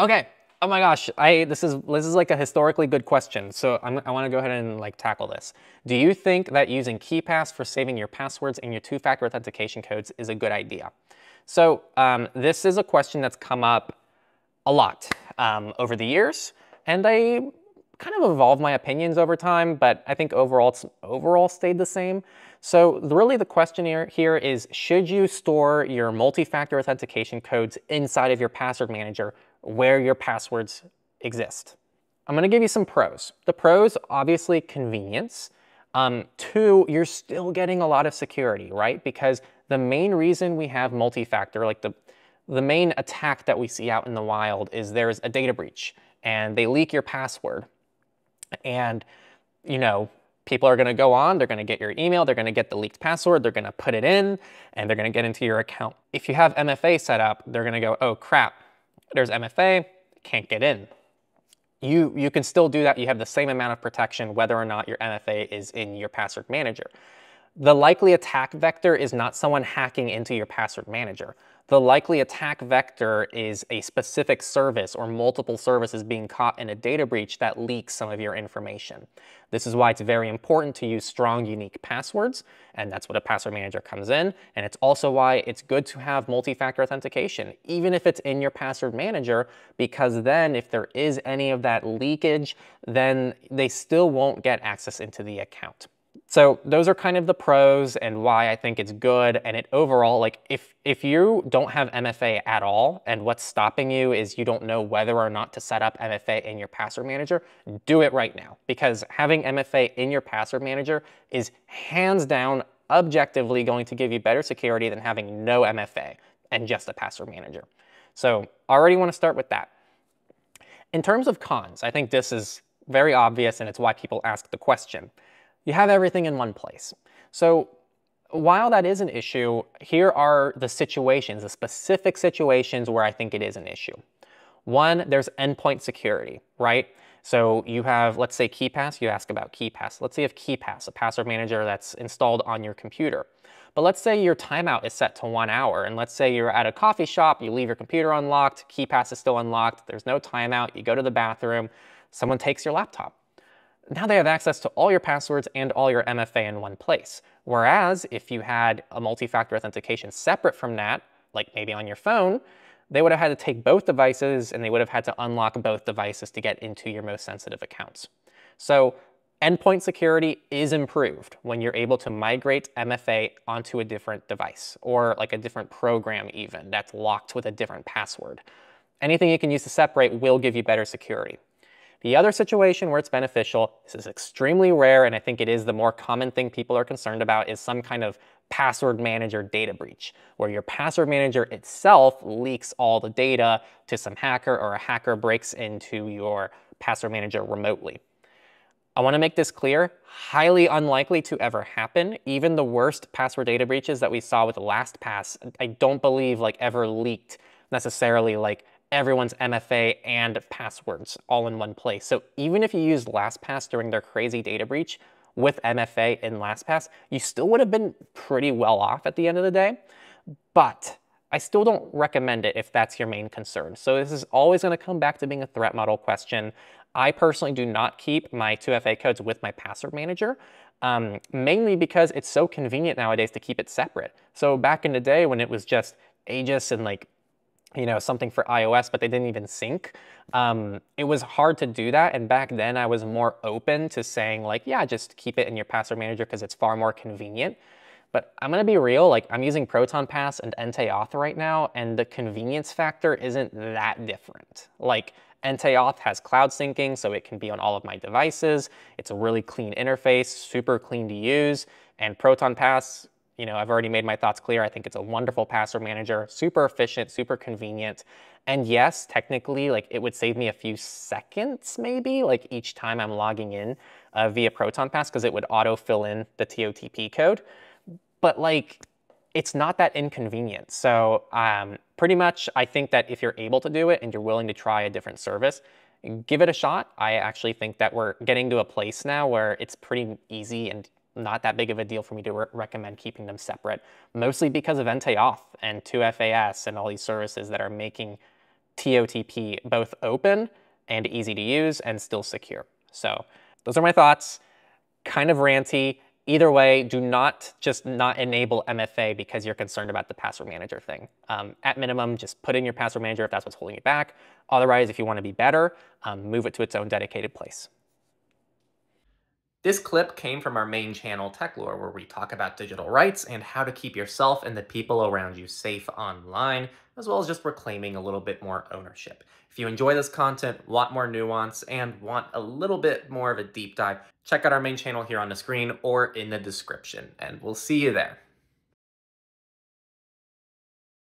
Okay. Oh my gosh, I this is this is like a historically good question. So I'm, i want to go ahead and like tackle this. Do you think that using KeePass for saving your passwords and your two-factor authentication codes is a good idea? So um, this is a question that's come up a lot um, over the years, and I kind of evolved my opinions over time, but I think overall it's overall stayed the same. So really the question here, here is, should you store your multi-factor authentication codes inside of your password manager where your passwords exist? I'm gonna give you some pros. The pros, obviously convenience. Um, two, you're still getting a lot of security, right? Because the main reason we have multi-factor, like the, the main attack that we see out in the wild is there's a data breach and they leak your password. And, you know, people are going to go on, they're going to get your email, they're going to get the leaked password, they're going to put it in, and they're going to get into your account. If you have MFA set up, they're going to go, oh crap, there's MFA, can't get in. You, you can still do that. You have the same amount of protection whether or not your MFA is in your password manager. The likely attack vector is not someone hacking into your password manager. The likely attack vector is a specific service or multiple services being caught in a data breach that leaks some of your information. This is why it's very important to use strong, unique passwords, and that's what a password manager comes in. And it's also why it's good to have multi-factor authentication, even if it's in your password manager, because then if there is any of that leakage, then they still won't get access into the account. So those are kind of the pros and why I think it's good. And it overall, like if, if you don't have MFA at all and what's stopping you is you don't know whether or not to set up MFA in your password manager, do it right now because having MFA in your password manager is hands down objectively going to give you better security than having no MFA and just a password manager. So I already want to start with that. In terms of cons, I think this is very obvious and it's why people ask the question. You have everything in one place. So while that is an issue, here are the situations, the specific situations where I think it is an issue. One, there's endpoint security, right? So you have, let's say KeePass, you ask about KeePass. Let's say you have KeePass, a password manager that's installed on your computer. But let's say your timeout is set to one hour, and let's say you're at a coffee shop, you leave your computer unlocked, KeePass is still unlocked, there's no timeout, you go to the bathroom, someone takes your laptop now they have access to all your passwords and all your MFA in one place. Whereas if you had a multi-factor authentication separate from that, like maybe on your phone, they would have had to take both devices and they would have had to unlock both devices to get into your most sensitive accounts. So endpoint security is improved when you're able to migrate MFA onto a different device or like a different program even that's locked with a different password. Anything you can use to separate will give you better security. The other situation where it's beneficial, this is extremely rare, and I think it is the more common thing people are concerned about, is some kind of password manager data breach, where your password manager itself leaks all the data to some hacker or a hacker breaks into your password manager remotely. I want to make this clear, highly unlikely to ever happen. Even the worst password data breaches that we saw with LastPass, I don't believe like ever leaked necessarily like everyone's MFA and passwords all in one place. So even if you used LastPass during their crazy data breach with MFA in LastPass, you still would have been pretty well off at the end of the day. But I still don't recommend it if that's your main concern. So this is always going to come back to being a threat model question. I personally do not keep my 2FA codes with my password manager, um, mainly because it's so convenient nowadays to keep it separate. So back in the day when it was just Aegis and like you know, something for iOS, but they didn't even sync. Um, it was hard to do that. And back then I was more open to saying like, yeah, just keep it in your password manager because it's far more convenient. But I'm gonna be real, like I'm using Proton Pass and Ente Auth right now, and the convenience factor isn't that different. Like Ente Auth has cloud syncing, so it can be on all of my devices. It's a really clean interface, super clean to use. And Proton Pass you know, I've already made my thoughts clear. I think it's a wonderful password manager, super efficient, super convenient. And yes, technically, like it would save me a few seconds maybe, like each time I'm logging in uh, via Proton Pass because it would auto fill in the TOTP code. But like, it's not that inconvenient. So um, pretty much, I think that if you're able to do it and you're willing to try a different service, give it a shot. I actually think that we're getting to a place now where it's pretty easy and not that big of a deal for me to re recommend keeping them separate, mostly because of Ente Auth and 2FAS and all these services that are making TOTP both open and easy to use and still secure. So those are my thoughts. Kind of ranty. Either way, do not just not enable MFA because you're concerned about the password manager thing. Um, at minimum, just put in your password manager if that's what's holding you back. Otherwise, if you want to be better, um, move it to its own dedicated place. This clip came from our main channel, TechLore, where we talk about digital rights and how to keep yourself and the people around you safe online, as well as just reclaiming a little bit more ownership. If you enjoy this content, want more nuance, and want a little bit more of a deep dive, check out our main channel here on the screen or in the description, and we'll see you there.